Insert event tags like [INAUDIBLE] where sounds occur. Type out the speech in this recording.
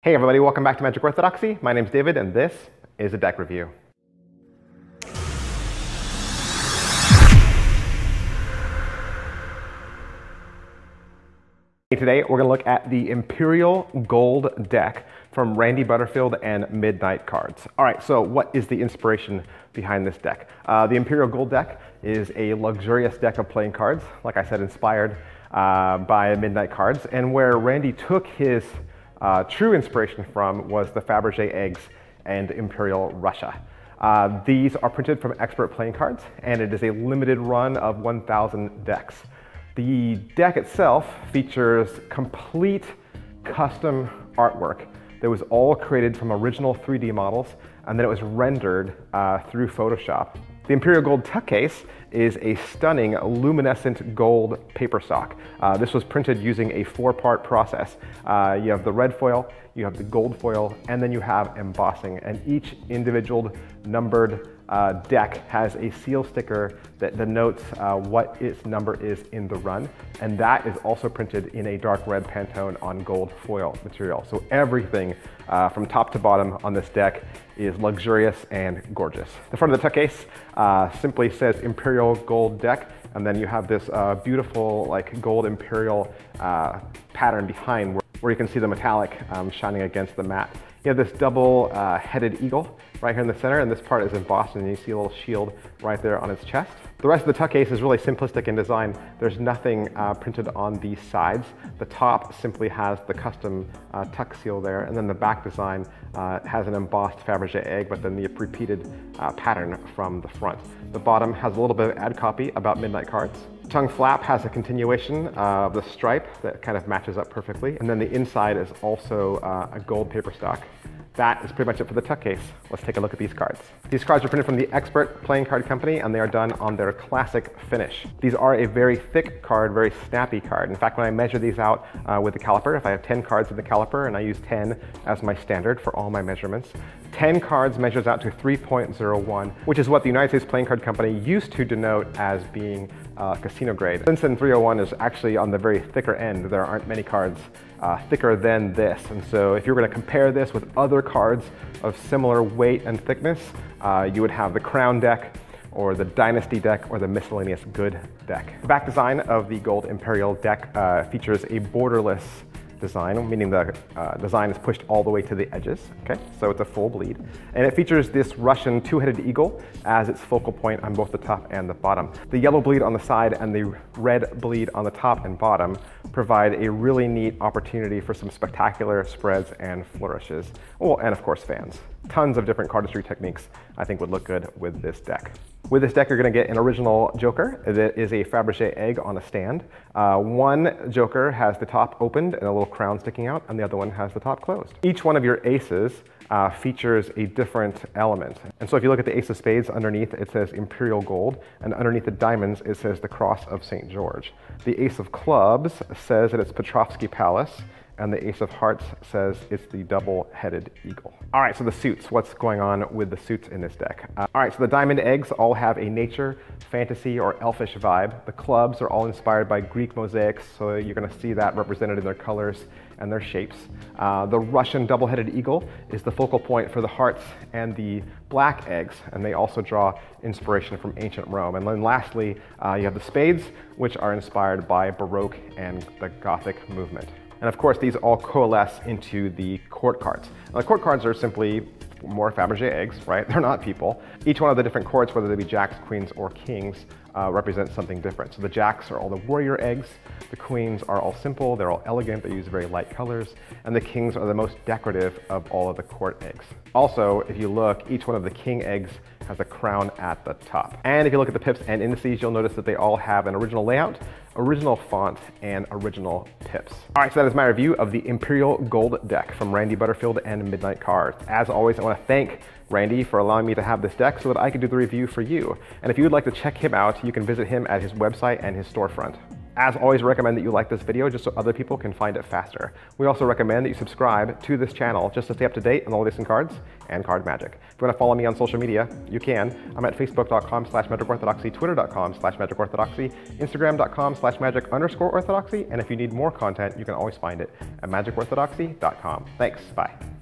Hey everybody, welcome back to Magic Orthodoxy. My name's David and this is a deck review. Today we're going to look at the Imperial Gold deck from Randy Butterfield and Midnight Cards. All right, so what is the inspiration behind this deck? Uh, the Imperial Gold deck is a luxurious deck of playing cards, like I said, inspired uh, by Midnight Cards, and where Randy took his uh, true inspiration from was the Fabergé eggs and Imperial Russia. Uh, these are printed from expert playing cards, and it is a limited run of 1,000 decks. The deck itself features complete custom artwork that was all created from original 3D models and then it was rendered uh, through Photoshop. The Imperial Gold Tuck Case is a stunning luminescent gold paper stock. Uh, this was printed using a four-part process. Uh, you have the red foil, you have the gold foil, and then you have embossing. And each individual numbered uh, deck has a seal sticker that denotes uh, what its number is in the run. And that is also printed in a dark red Pantone on gold foil material. So everything uh, from top to bottom on this deck is luxurious and gorgeous. The front of the tuck case uh, simply says Imperial Gold Deck, and then you have this uh, beautiful like gold Imperial uh, pattern behind where, where, you can see the metallic um, shining against the matte. You have this double uh, headed eagle right here in the center, and this part is embossed, and you see a little shield right there on its chest. The rest of the tuck case is really simplistic in design. There's nothing uh, printed on these sides. The top simply has the custom uh, tuck seal there, and then the back design uh, has an embossed Fabergé egg, but then the repeated uh, pattern from the front. The bottom has a little bit of ad copy about Midnight Cards. Tongue flap has a continuation of the stripe that kind of matches up perfectly. And then the inside is also uh, a gold paper stock that is pretty much it for the tuck case. Let's take a look at these cards. These cards are printed from the Expert Playing Card Company and they are done on their classic finish. These are a very thick card, very snappy card. In fact, when I measure these out uh, with the caliper, if I have 10 cards in the caliper and I use 10 as my standard for all my measurements, 10 cards measures out to 3.01, which is what the United States Playing Card Company used to denote as being uh, casino grade. Since 301 is actually on the very thicker end, there aren't many cards uh, thicker than this. And so if you're gonna compare this with other cards of similar weight and thickness, uh, you would have the Crown deck, or the Dynasty deck, or the Miscellaneous Good deck. The back design of the Gold Imperial deck uh, features a borderless design, meaning the uh, design is pushed all the way to the edges, okay? So it's a full bleed. And it features this Russian two-headed eagle as its focal point on both the top and the bottom. The yellow bleed on the side and the red bleed on the top and bottom provide a really neat opportunity for some spectacular spreads and flourishes. Well, and of course fans. Tons of different cardistry techniques I think would look good with this deck. With this deck, you're gonna get an original Joker that is a Fabergé egg on a stand. Uh, one Joker has the top opened and a little crown sticking out, and the other one has the top closed. Each one of your aces uh, features a different element. And so if you look at the Ace of Spades underneath, it says Imperial Gold, and underneath the diamonds, it says the Cross of St. George. The Ace of Clubs says that it's Petrovsky Palace, and the Ace of Hearts says it's the double-headed eagle. All right, so the suits, what's going on with the suits in this deck? Uh, all right, so the diamond eggs all have a nature, fantasy, or elfish vibe. The clubs are all inspired by Greek mosaics, so you're gonna see that represented in their colors and their shapes. Uh, the Russian double-headed eagle is the focal point for the hearts and the black eggs, and they also draw inspiration from ancient Rome. And then lastly, uh, you have the spades, which are inspired by Baroque and the Gothic movement. And of course, these all coalesce into the court cards. Now, the court cards are simply more Fabergé eggs, right? [LAUGHS] They're not people. Each one of the different courts, whether they be jacks, queens, or kings, uh, represents something different. So the jacks are all the warrior eggs, the queens are all simple, they're all elegant, they use very light colors, and the kings are the most decorative of all of the court eggs. Also, if you look, each one of the king eggs has a crown at the top. And if you look at the pips and indices, you'll notice that they all have an original layout, original font, and original pips. All right, so that is my review of the Imperial Gold deck from Randy Butterfield and Midnight Cards. As always, I wanna thank Randy for allowing me to have this deck so that I could do the review for you. And if you would like to check him out, you can visit him at his website and his storefront. As always, recommend that you like this video just so other people can find it faster. We also recommend that you subscribe to this channel just to stay up to date on all the latest in cards and card magic. If you want to follow me on social media, you can. I'm at facebook.com slash magicorthodoxy, twitter.com slash magicorthodoxy, instagram.com slash magic underscore orthodoxy, and if you need more content, you can always find it at magicorthodoxy.com. Thanks. Bye.